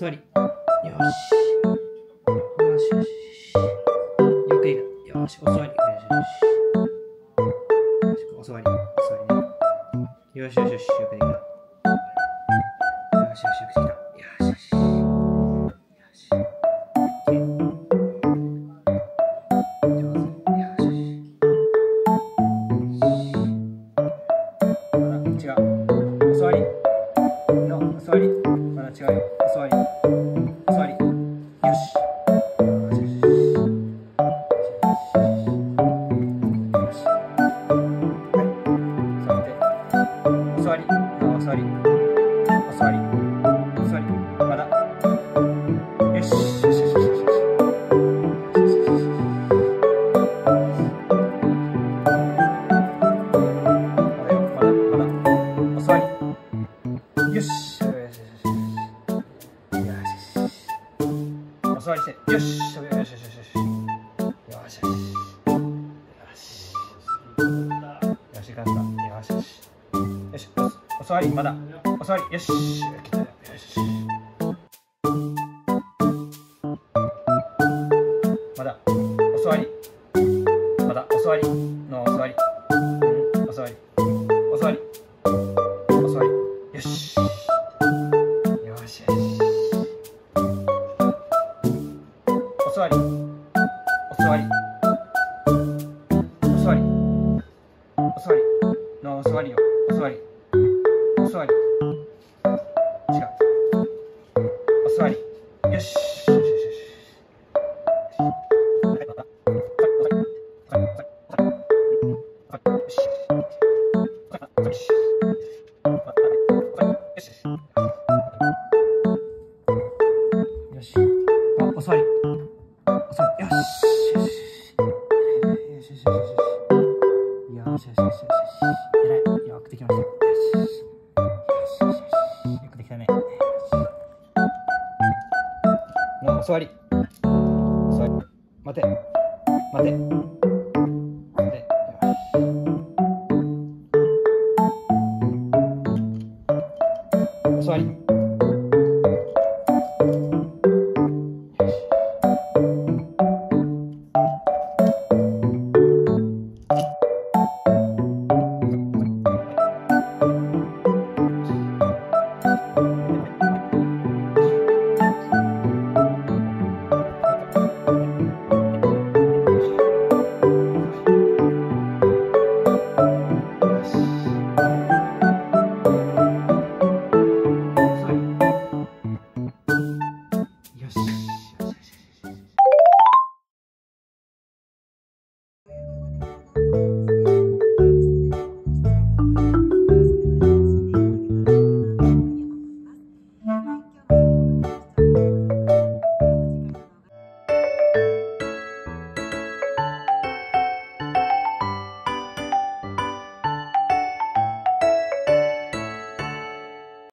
座り。よし。よし、よし。よくいい。よし、お座り。よし、よし。よし、お座り。お座りね。よしよしよし、よくできた。よしよし、よくできた。よしよし。よし。よしよし。まだ違う。お座り。の、お座り。まだ違うよ。お座り。よして。よし。よしよしよしよし。よしよし。よし。よし、よし。よしよし。よし、お座り、まだ。お座り、よし。よし。よし。まだ。お座り。まだ。お座り。お座りよ。お座り。お座り。違う。お座り。よし。よし。よし。よし。はいまたはいはいはいはいよし。はいよし。はいよし。よし。あ、お座り。お座り。よし。よし。よし。よし。よし。よし。い。よくできまし。た。よし。よし。よし。よし。くできたね。よしのお座り。お座り。待て。待て。待て。お座り。Yes.